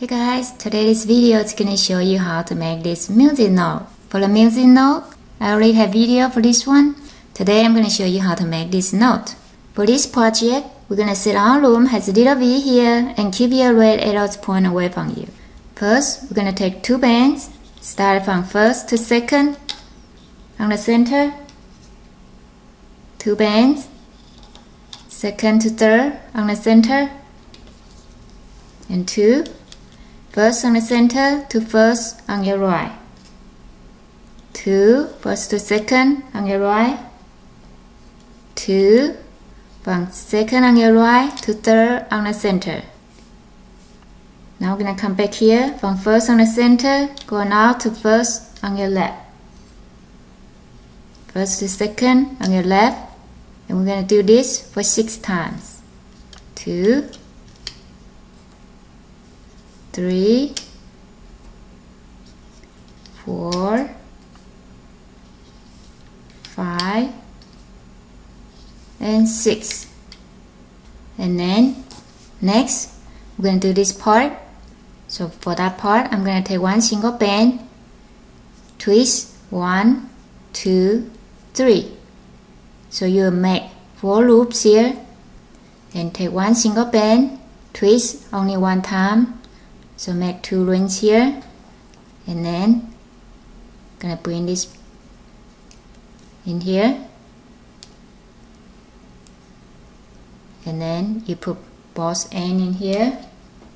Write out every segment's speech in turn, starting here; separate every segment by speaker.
Speaker 1: Hey guys, today's video is gonna show you how to make this music note. For the music note, I already have video for this one. Today I'm gonna show you how to make this note. For this project, we're gonna set our loom has a little V here and keep your red arrows point away from you. First, we're gonna take two bands, start from first to second on the center, two bands, second to third on the center, and two, First on the center to first on your right. Two, first to second on your right. Two, from second on your right to third on the center. Now we're gonna come back here from first on the center, going out to first on your left. First to second on your left, and we're gonna do this for six times. Two, three, four, five, and six. And then next, we're going to do this part. So for that part, I'm going to take one single band, twist, one, two, three. So you make four loops here, and take one single band, twist only one time, so make two rings here and then gonna bring this in here. And then you put both end in here.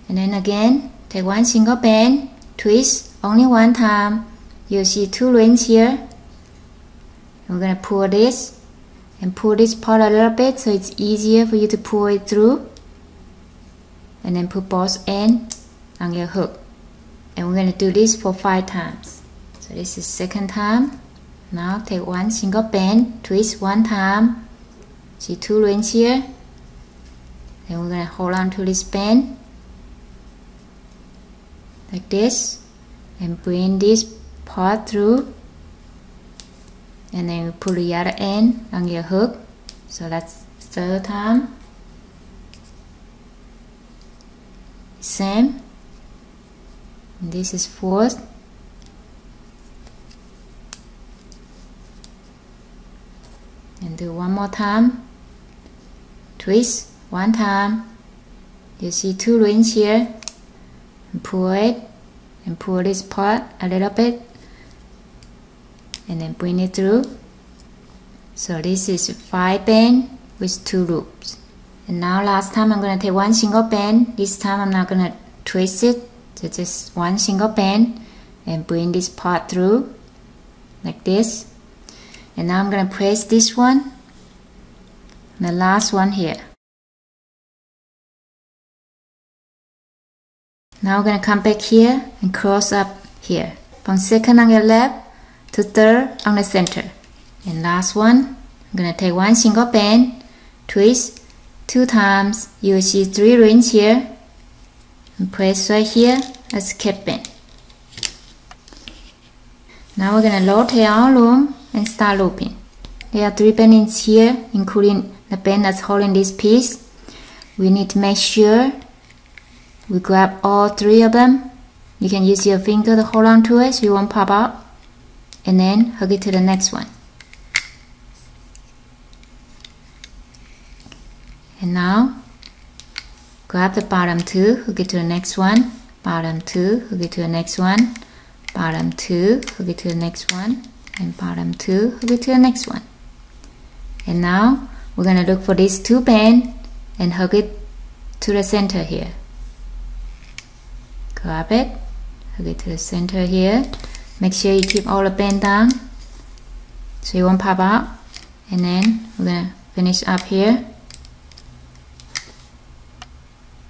Speaker 1: And then again take one single band twist only one time. You see two rings here. We're gonna pull this and pull this part a little bit so it's easier for you to pull it through. And then put both end on your hook. And we're going to do this for five times. So this is second time. Now take one single band twist one time. See two rings here. Then we're going to hold on to this band like this. And bring this part through. And then we pull the other end on your hook. So that's third time. Same this is fourth. And do one more time. Twist one time. You see two rings here. And pull it. And pull this part a little bit. And then bring it through. So this is five band with two loops. And now last time I'm going to take one single band. This time I'm not going to twist it so just one single band and bring this part through like this. And now I'm going to press this one and the last one here. Now we're going to come back here and cross up here. From second on your left to third on the center. And last one, I'm going to take one single band, twist two times. You will see three rings here and press right here as cap band. Now we're going to rotate our loom and start looping. There are three bendings here, including the band that's holding this piece. We need to make sure we grab all three of them. You can use your finger to hold on to it so you won't pop out. And then hook it to the next one. And now grab the bottom two, hook it to the next one, bottom two, hook it to the next one, bottom two, hook it to the next one, and bottom two, hook it to the next one. And now we're going to look for these two band and hook it to the center here. Grab it, hook it to the center here. Make sure you keep all the band down so you won't pop out. And then we're going to finish up here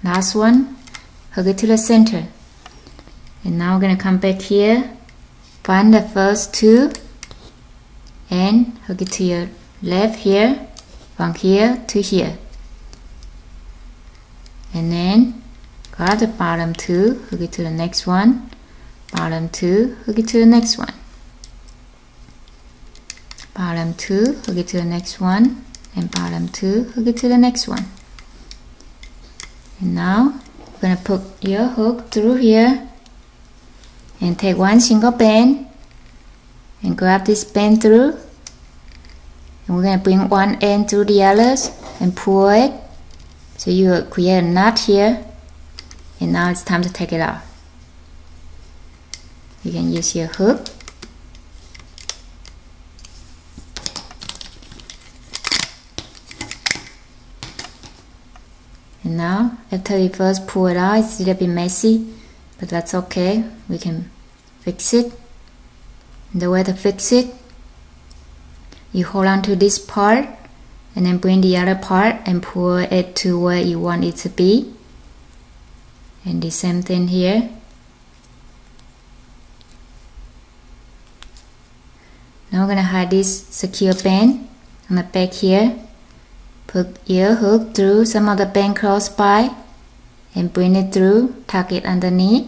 Speaker 1: last one hook it to the center. And now we're going to come back here find the first two and hook it to your left here from here to here. And then grab the bottom two hook it to the next one. Bottom two hook it to the next one. Bottom two hook it to the next one. And bottom two hook it to the next one now we're gonna put your hook through here and take one single bend and grab this bend through. And we're to bring one end through the others and pull it. So you create a knot here. And now it's time to take it out you can use your hook and now after you first pull it out it's a little bit messy? But that's okay. We can fix it. The way to fix it. You hold on to this part and then bring the other part and pull it to where you want it to be. And the same thing here. Now we're gonna hide this secure band on the back here put your hook through some of the band cross by and bring it through tuck it underneath.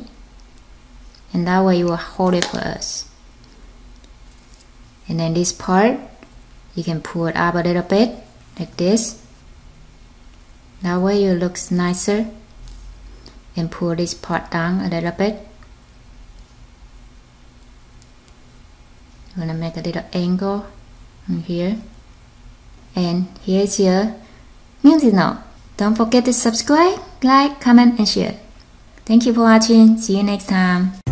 Speaker 1: And that way you will hold it for us and then this part you can pull it up a little bit like this. That way it looks nicer. And pull this part down a little bit. I'm gonna make a little angle on here and here's your music note don't forget to subscribe like comment and share. Thank you for watching. See you next time